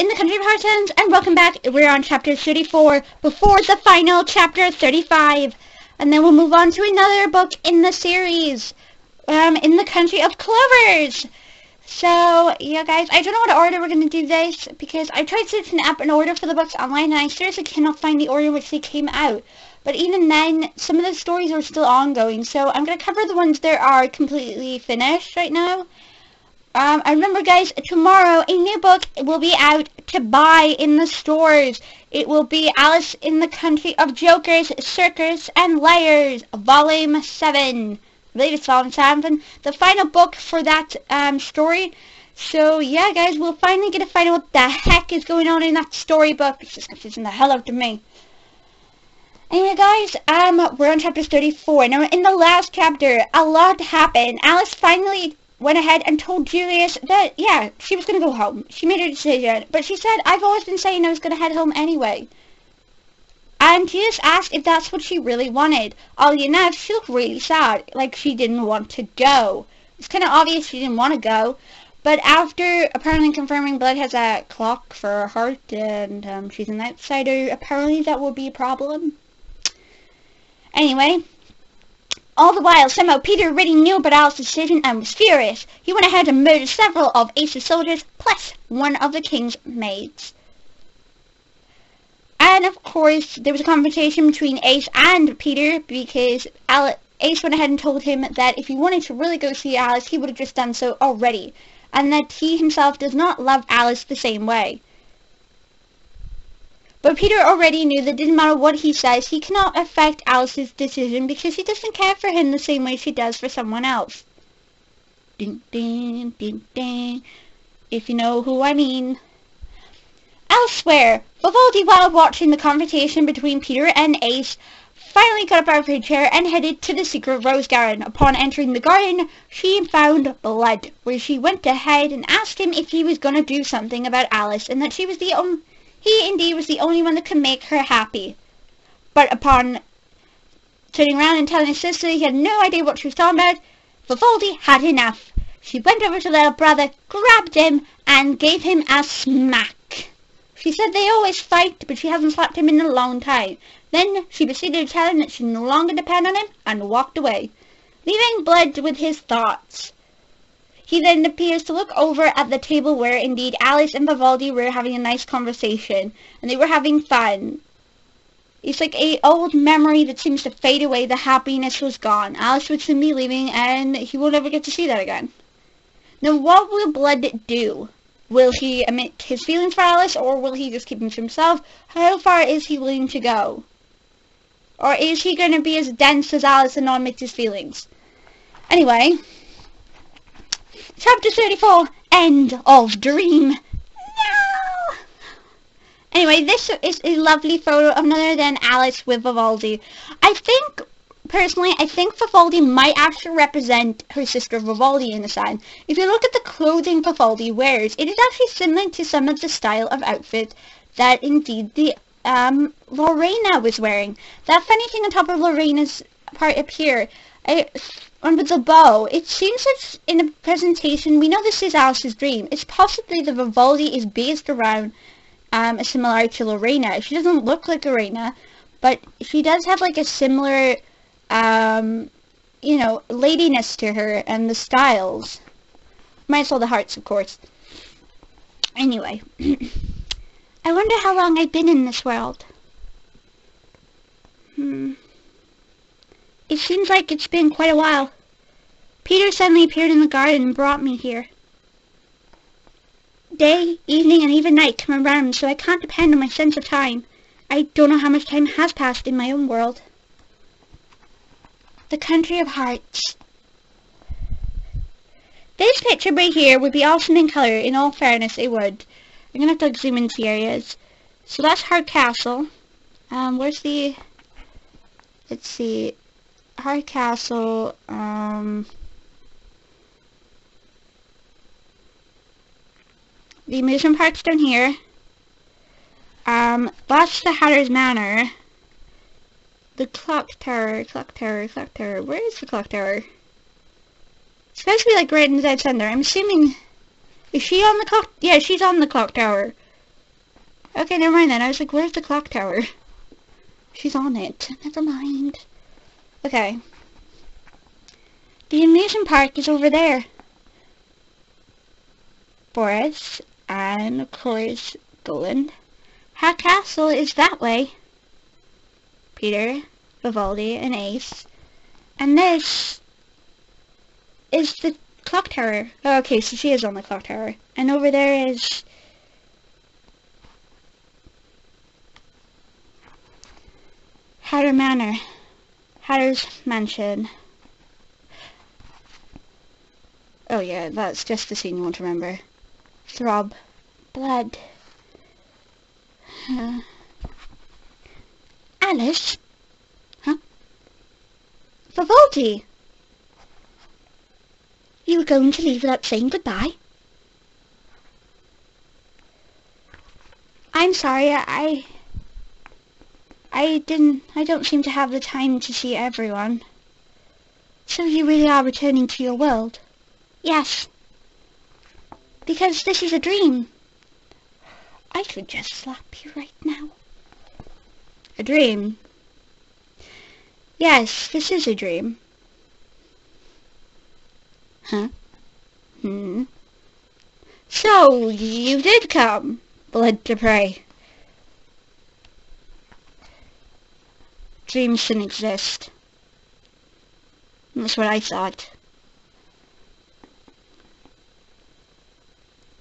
in the Country of Heartlands, and welcome back. We're on chapter 34, before the final chapter 35. And then we'll move on to another book in the series, um, in the Country of Clovers. So, yeah guys, I don't know what order we're going to do this, because I tried searching up an order for the books online, and I seriously cannot find the order in which they came out. But even then, some of the stories are still ongoing, so I'm going to cover the ones that are completely finished right now. Um, I remember guys, tomorrow a new book will be out to buy in the stores. It will be Alice in the Country of Jokers, Circus, and Liars, Volume 7. I believe it's Volume 7. The final book for that um, story. So, yeah, guys, we'll finally get to find out what the heck is going on in that storybook. It's just confusing the hell out of me. Anyway, guys, um, we're on chapter 34. Now, in the last chapter, a lot happened. Alice finally went ahead and told Julius that, yeah, she was going to go home. She made her decision. But she said, I've always been saying I was going to head home anyway. And Julius asked if that's what she really wanted. Oddly enough, she looked really sad, like she didn't want to go. It's kind of obvious she didn't want to go. But after apparently confirming Blood has a clock for her heart and um, she's an outsider, apparently that would be a problem. Anyway, all the while, somehow Peter already knew about Alice's decision and was furious. He went ahead and murdered several of Ace's soldiers, plus one of the king's maids. And of course, there was a confrontation between Ace and Peter because Ace went ahead and told him that if he wanted to really go see Alice, he would have just done so already, and that he himself does not love Alice the same way. But Peter already knew that didn't matter what he says, he cannot affect Alice's decision because she doesn't care for him the same way she does for someone else. Ding, ding, ding, ding. If you know who I mean. Elsewhere, Vivaldi, while watching the confrontation between Peter and Ace, finally got up out of her chair and headed to the secret rose garden. Upon entering the garden, she found blood, where she went ahead and asked him if he was going to do something about Alice, and that she was the only he indeed was the only one that could make her happy. But upon turning around and telling his sister he had no idea what she was talking about, Vivaldi had enough. She went over to little brother, grabbed him, and gave him a smack. She said they always fight, but she hasn't slapped him in a long time. Then she proceeded to tell him that she no longer depended on him, and walked away, leaving Blood with his thoughts. He then appears to look over at the table where indeed Alice and Vivaldi were having a nice conversation and they were having fun. It's like a old memory that seems to fade away. The happiness was gone. Alice would soon be leaving and he will never get to see that again. Now what will Blood do? Will he admit his feelings for Alice or will he just keep them to himself? How far is he willing to go? Or is he going to be as dense as Alice and not admit his feelings? Anyway, Chapter 34, End of Dream. No! Anyway, this is a lovely photo of none other than Alice with Vivaldi. I think, personally, I think Vivaldi might actually represent her sister Vivaldi in the sign. If you look at the clothing Vivaldi wears, it is actually similar to some of the style of outfit that indeed the um, Lorena was wearing. That funny thing on top of Lorena's part up here, I under the bow. It seems that in the presentation, we know this is Alice's dream. It's possibly the Vivaldi is based around um, a similarity to Lorena. She doesn't look like Lorena, but she does have like a similar, um, you know, ladiness to her and the styles. Minus all the hearts, of course. Anyway, I wonder how long I've been in this world. Hmm. It seems like it's been quite a while. Peter suddenly appeared in the garden and brought me here. Day, evening, and even night come around, so I can't depend on my sense of time. I don't know how much time has passed in my own world. The Country of Hearts. This picture right here would be awesome in colour, in all fairness it would. I'm going to have to zoom into the areas. So that's Heart Castle. Um, where's the... Let's see. Heart Castle, um, the amusement park's down here. Um, that's the Hatter's Manor. The clock tower, clock tower, clock tower. Where is the clock tower? It's supposed to be like right in the dead center. I'm assuming... Is she on the clock? Yeah, she's on the clock tower. Okay, never mind then. I was like, where's the clock tower? She's on it. Never mind. Okay. The amusement park is over there. Boris, and of course, Gowland. Heart Castle is that way. Peter, Vivaldi, and Ace. And this is the clock tower. Oh, okay, so she is on the clock tower. And over there is... Hatter Manor. Hatter's Mansion. Oh yeah, that's just the scene you want to remember. Throb. Blood. Uh, Alice? Huh? Vivaldi! You were going to leave without saying goodbye? I'm sorry, I... I didn't... I don't seem to have the time to see everyone. So you really are returning to your world? Yes. Because this is a dream. I could just slap you right now. A dream? Yes, this is a dream. Huh? Hmm. So, you did come, Blood Dupre. Dreams shouldn't exist. That's what I thought.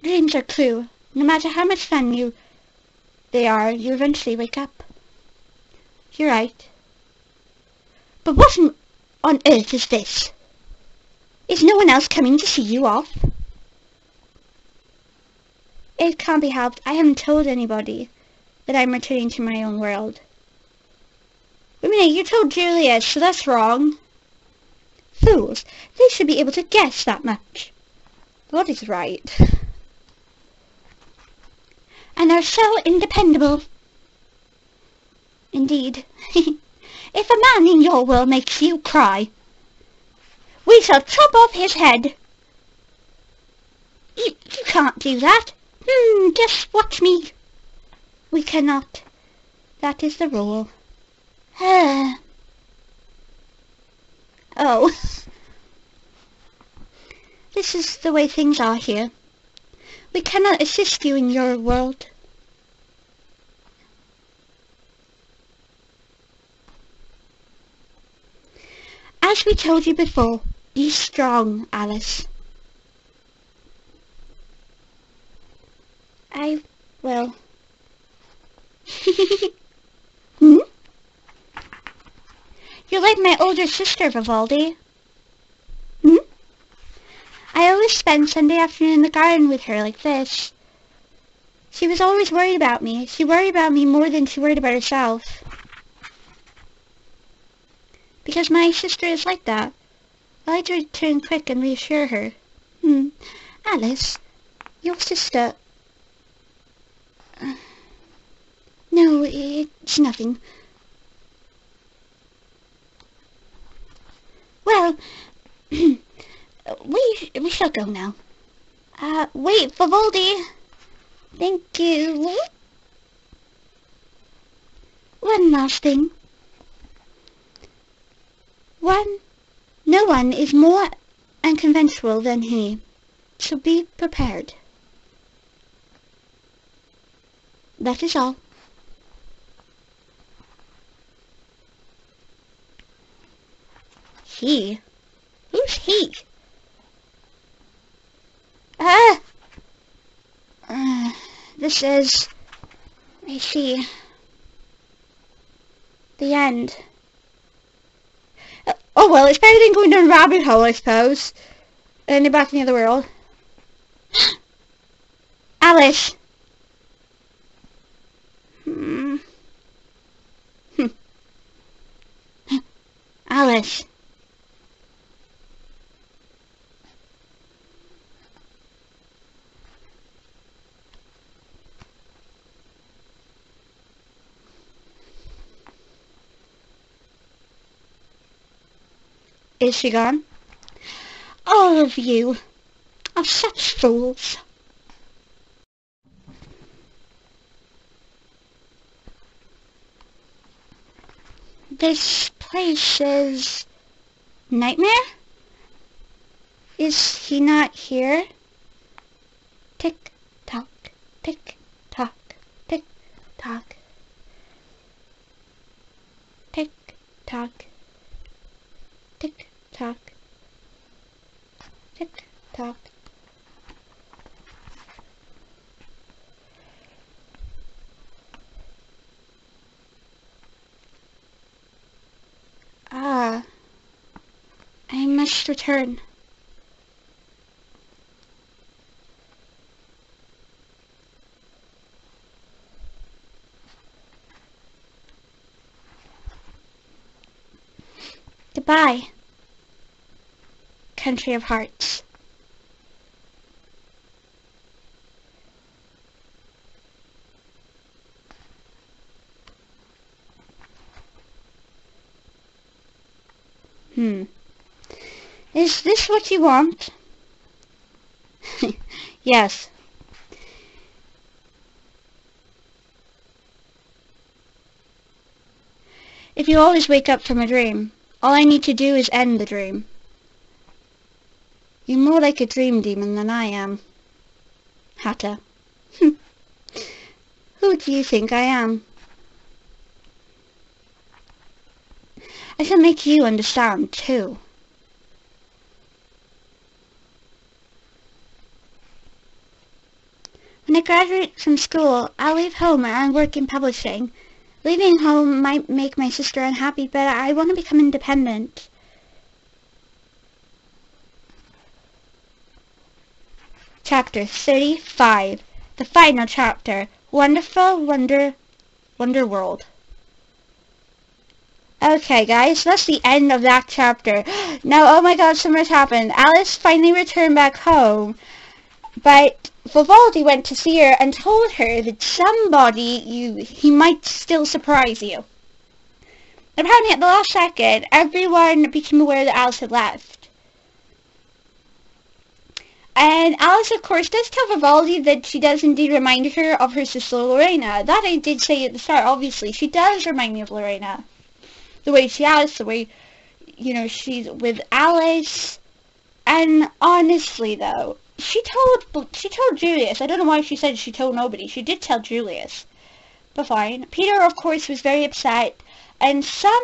Dreams are true. No matter how much fun you they are, you eventually wake up. You're right. But what on earth is this? Is no one else coming to see you off? It can't be helped. I haven't told anybody that I'm returning to my own world. Wait a minute, you told Julius, so that's wrong. Fools. They should be able to guess that much. What is right? and are so independable. Indeed. if a man in your world makes you cry, we shall chop off his head. You, you can't do that. Hmm, just watch me. We cannot. That is the rule. oh. This is the way things are here. We cannot assist you in your world. As we told you before, be strong, Alice. I will. hmm? You're like my older sister, Vivaldi. Hmm? I always spend Sunday afternoon in the garden with her like this. She was always worried about me. She worried about me more than she worried about herself. Because my sister is like that. I like to turn quick and reassure her. Hmm. Alice, your sister... Uh, no, it's nothing. Well, we we shall go now. Uh, wait, Vivaldi. Thank you. One last thing. One, no one is more unconventional than he, so be prepared. That is all. He? Who's he? Ah! Uh, this is, I see, the end. Uh, oh well, it's better than going down a rabbit hole, I suppose. And back in the other world. Alice! Hmm. Alice. Is she gone? All of you are such fools. This place is... Nightmare? Is he not here? Tick, tock, tick, tock, tick, tock. Tick, tock. Return. Goodbye, country of hearts. Hmm. Is this what you want? yes. If you always wake up from a dream, all I need to do is end the dream. You're more like a dream demon than I am. Hatter. Who do you think I am? I shall make you understand, too. When I graduate from school, I'll leave home and work in publishing. Leaving home might make my sister unhappy, but I want to become independent. Chapter 35. The final chapter. Wonderful Wonder Wonder World. Okay, guys, that's the end of that chapter. Now, oh my god, so much happened. Alice finally returned back home, but Vivaldi went to see her and told her that somebody you he might still surprise you. Apparently, at the last second, everyone became aware that Alice had left. And Alice, of course, does tell Vivaldi that she does indeed remind her of her sister Lorena. That I did say at the start, obviously. She does remind me of Lorena the way she acts, the way, you know, she's with Alice. And honestly, though, she told she told Julius. I don't know why she said she told nobody. She did tell Julius. But fine. Peter, of course, was very upset. And some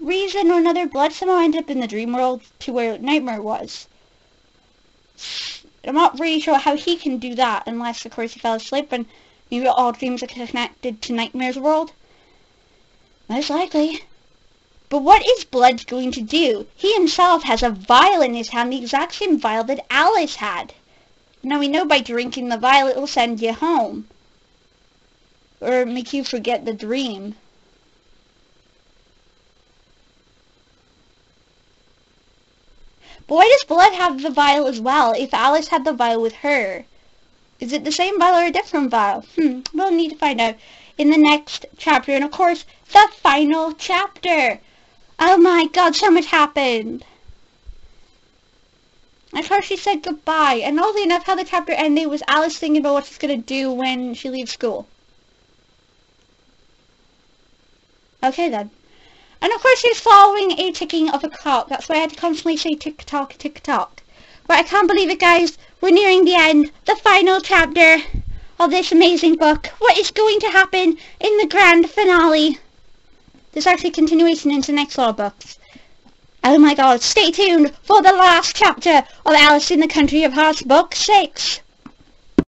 reason or another, Blood somehow ended up in the dream world to where Nightmare was. I'm not really sure how he can do that, unless, of course, he fell asleep and maybe all dreams are connected to Nightmare's world. Most likely. But what is Blood going to do? He himself has a vial in his hand, the exact same vial that Alice had. Now we know by drinking the vial it will send you home. Or make you forget the dream. But why does Blood have the vial as well if Alice had the vial with her? Is it the same vial or a different vial? Hmm, we'll need to find out in the next chapter. And of course, the final chapter. Oh my god, so much happened. How she said goodbye. And oddly enough, how the chapter ended was Alice thinking about what she's going to do when she leaves school. Okay then. And of course she's following a ticking of a clock. That's why I had to constantly say tick-tock, tick-tock. But I can't believe it, guys. We're nearing the end. The final chapter of this amazing book. What is going to happen in the grand finale? There's actually continuation into the next lot of books. Oh my god, stay tuned for the last chapter of Alice in the Country of Hearts, Book 6.